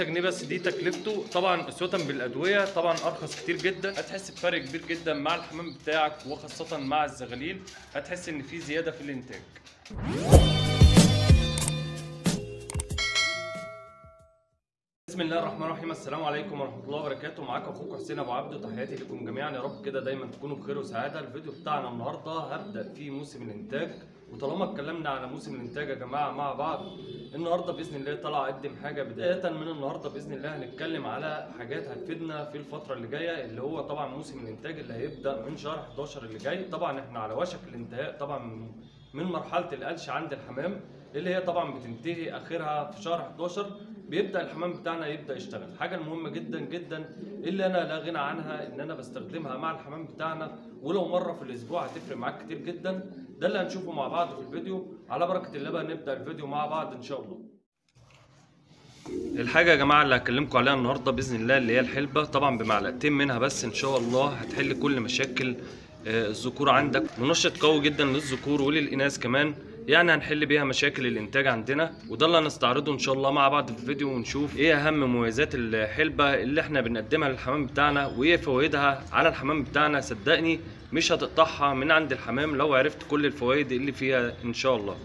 5 جنيه بس دي تكلفته طبعا اسوة بالأدوية. طبعا أرخص كتير جدا. هتحس بفرق كبير جدا مع الحمام بتاعك وخاصه مع الزغاليل. هتحس إن في زيادة في الإنتاج. بسم الله الرحمن الرحيم. السلام عليكم ورحمة الله وبركاته. معاكم أخوكم حسين أبو عبده تحياتي لكم جميعا. يا رب كده دايما تكونوا بخير وسعادة. الفيديو بتاعنا النهارده هبدأ فيه موسم الإنتاج. وطالما اتكلمنا على موسم الإنتاج يا جماعة مع بعض النهارده بإذن الله طالع اقدم حاجة. بداية من النهارده بإذن الله هنتكلم على حاجات هتفيدنا في الفترة اللي جاية اللي هو طبعا موسم الإنتاج اللي هيبدأ من شهر 11 اللي جاي. طبعا إحنا على وشك الانتهاء طبعا من مرحلة القلش عند الحمام اللي هي طبعا بتنتهي آخرها في شهر 11 بيبدأ الحمام بتاعنا يبدأ يشتغل. حاجة المهمة جدا جدا اللي أنا لا غنى عنها إن أنا بستخدمها مع الحمام بتاعنا. ولو مرة في الأسبوع هتفرق معاك كتير جدا. ده اللي هنشوفه مع بعض في الفيديو. على بركة الله بقى نبدأ الفيديو مع بعض إن شاء الله. الحاجة يا جماعة اللي هكلمكم عليها النهاردة بإذن الله اللي هي الحلبة. طبعا بمعلقتين منها بس إن شاء الله هتحل كل مشاكل. آه، الذكور عندك. منشط قوي جدا للذكور وللإناث كمان. يعني هنحل بيها مشاكل الإنتاج عندنا وده اللي هنستعرضه إن شاء الله مع بعض في الفيديو ونشوف إيه أهم مميزات الحلبة اللي إحنا بنقدمها للحمام بتاعنا وإيه فوائدها على الحمام بتاعنا. صدقني مش هتقطعها من عند الحمام لو عرفت كل الفوائد اللي فيها إن شاء الله.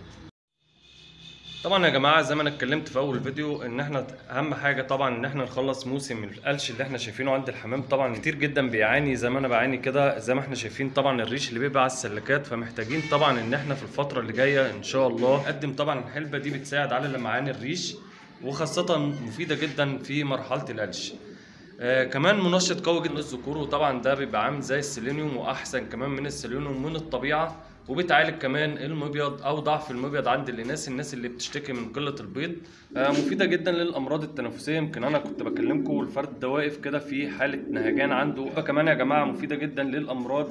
طبعا يا جماعة زي ما أنا اتكلمت في أول فيديو إن إحنا أهم حاجة طبعا إن إحنا نخلص موسم القلش اللي إحنا شايفينه عند الحمام طبعا كتير جدا بيعاني زي ما أنا بعاني كده زي ما إحنا شايفين طبعا الريش اللي بيبقى على السلكات. فمحتاجين طبعا إن إحنا في الفترة اللي جاية إن شاء الله نقدم طبعا الحلبة دي بتساعد على لمعان الريش وخاصة مفيدة جدا في مرحلة القلش. آه كمان منشط قوي جدا للذكور وطبعا ده بيبقى عامل زي السيلينيوم وأحسن كمان من السيلينيوم من الطبيعة. وبتعالج كمان المبيض أو ضعف المبيض عند الناس الناس اللي بتشتكي من قلة البيض. آه مفيدة جدا للأمراض التنفسية. يمكن أنا كنت بكلمكم والفرد ده واقف كده في حالة نهجان عنده. كمان يا جماعة مفيدة جدا للأمراض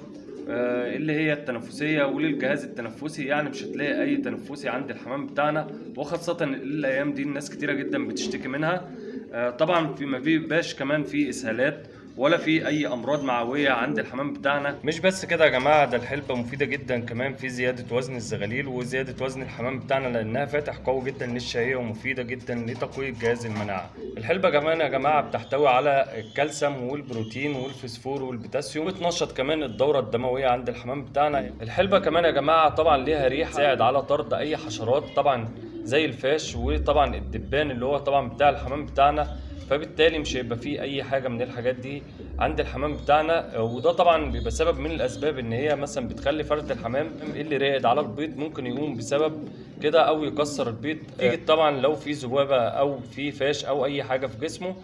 آه اللي هي التنفسية وللجهاز التنفسي. يعني مش هتلاقي أي تنفسي عند الحمام بتاعنا. وخاصة الأيام دي الناس كتيرة جدا بتشتكي منها. آه طبعا في ما بيبقاش كمان في إسهالات. ولا في أي أمراض معوية عند الحمام بتاعنا. مش بس كده يا جماعة ده الحلبة مفيدة جدا كمان في زيادة وزن الزغاليل وزيادة وزن الحمام بتاعنا لأنها فاتح قوي جدا للشهية ومفيدة جدا لتقوية جهاز المناعة. الحلبة كمان يا جماعة بتحتوي على الكالسيوم والبروتين والفسفور والبوتاسيوم وبتنشط كمان الدورة الدموية عند الحمام بتاعنا. الحلبة كمان يا جماعة طبعا ليها ريحة تساعد على طرد أي حشرات طبعا زي الفاش وطبعا الدبان اللي هو طبعا بتاع الحمام بتاعنا. فبالتالي مش هيبقى فيه أي حاجة من الحاجات دي عند الحمام بتاعنا وده طبعا بيبقى سبب من الأسباب إن هي مثلا بتخلي فرد الحمام اللي راقد على البيض ممكن يقوم بسبب كده أو يكسر البيض. نتيجه طبعا لو في ذبابة أو في فاش أو أي حاجة في جسمه.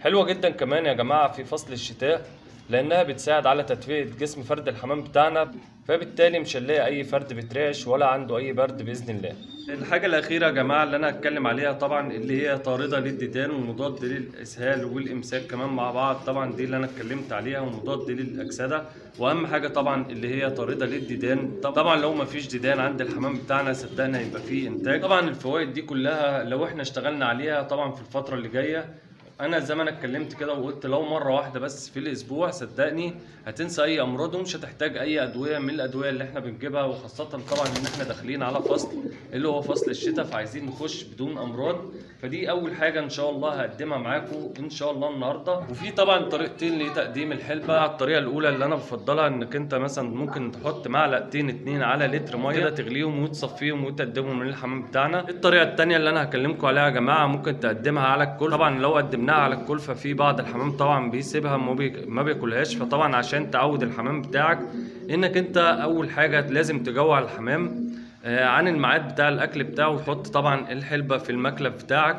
حلوة جدا كمان يا جماعة في فصل الشتاء. لأنها بتساعد على تدفئه جسم فرد الحمام بتاعنا فبالتالي مش هنلاقي أي فرد بيترعش ولا عنده أي برد بإذن الله. الحاجة الأخيرة يا جماعة اللي أنا هتكلم عليها طبعا اللي هي طاردة للديدان ومضاد للاسهال والإمساك كمان مع بعض طبعا دي اللي أنا اتكلمت عليها ومضاد للاكسده وأهم حاجة طبعا اللي هي طاردة للديدان طبعا لو ما فيش ديدان عند الحمام بتاعنا صدقنا هيبقى فيه إنتاج. طبعا الفوائد دي كلها لو إحنا اشتغلنا عليها طبعا في الفترة اللي جاية أنا زي ما أنا اتكلمت كده وقلت لو مرة واحدة بس في الأسبوع صدقني هتنسى أي أمراض ومش هتحتاج أي أدوية من الأدوية اللي إحنا بنجيبها وخاصة طبعا إن إحنا داخلين على فصل اللي هو فصل الشتاء فعايزين نخش بدون أمراض. فدي أول حاجة إن شاء الله هقدمها معاكم إن شاء الله النهارده. وفي طبعا طريقتين لتقديم الحلبة. الطريقة الأولى اللي أنا بفضلها إنك أنت مثلا ممكن تحط معلقتين اتنين على لتر مية كده تغليهم وتصفيهم وتقدمهم من الحمام بتاعنا. الطريقة الثانية اللي أنا هكلمكم عليها يا جماعة ممكن تقدمها على الكل. طبعا لو قدمناها على الكل ففي بعض الحمام طبعا بيسيبها ما, بي... ما بياكلهاش. فطبعا عشان تعود الحمام بتاعك إنك أنت أول حاجة لازم تجوع الحمام آه، عن الميعاد بتاع الأكل بتاعه وتحط طبعا الحلبة في المكلف بتاعك.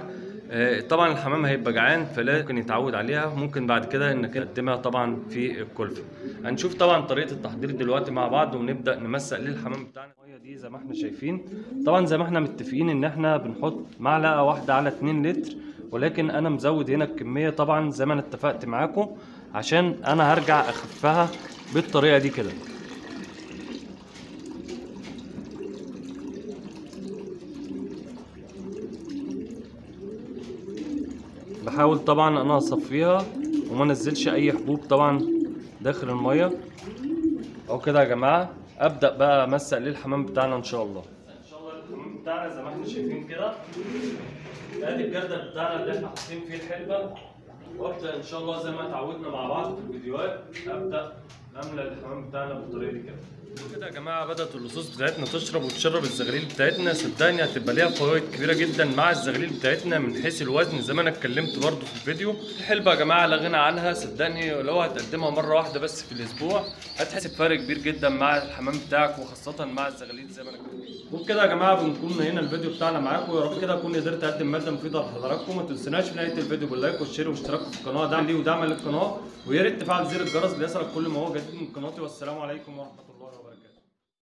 آه، طبعا الحمام هيبقى جعان فلا ممكن يتعود عليها. ممكن بعد كده إنك تقدمها طبعا في الكلفة. هنشوف طبعا طريقة التحضير دلوقتي مع بعض ونبدأ نمسق للحمام بتاعنا. دي زي ما إحنا شايفين. طبعا زي ما إحنا متفقين إن إحنا بنحط معلقة واحدة على 2 لتر ولكن أنا مزود هنا الكمية طبعا زي ما أنا اتفقت معاكم عشان أنا هرجع أخفها بالطريقة دي كده. بحاول طبعا أنا أصفيها وما أنزلش أي حبوب طبعا داخل المية. أو كده يا جماعة. أبدأ بقى امسق للحمام بتاعنا إن شاء الله. إن شاء الله الحمام بتاعنا زي ما إحنا شايفين كده. أدي الجردل بتاعنا اللي إحنا حاطين فيه الحلبة. وابدا ان شاء الله زي ما اتعودنا مع بعض في الفيديوهات ابدا املى الحمام بتاعنا بالطريقة دي كده. كده يا جماعة بدأت اللصوص بتاعتنا تشرب وتشرب الزغاليل بتاعتنا. صدقني هتبقى ليها فوائد كبيرة جدا مع الزغاليل بتاعتنا من حيث الوزن. زي ما أنا اتكلمت برضو في الفيديو الحلبة يا جماعة لا غنى عنها. صدقني لو هتقدمها مرة واحدة بس في الأسبوع هتحس بفرق كبير جدا مع الحمام بتاعك وخاصة مع الزغاليل زي ما أنا وبكده يا جماعة بنكون هنا الفيديو بتاعنا معاكم. يا رب كده اكون قدرت اقدم مادة مفيدة لحضراتكم. ما تنسوناش في نهاية الفيديو بال like وال share والاشتراك في القناة. دعم لي ودعم للقناه ويا ريت تفعل زر الجرس ليصلك كل ما هو جديد من قناتي. والسلام عليكم ورحمة الله.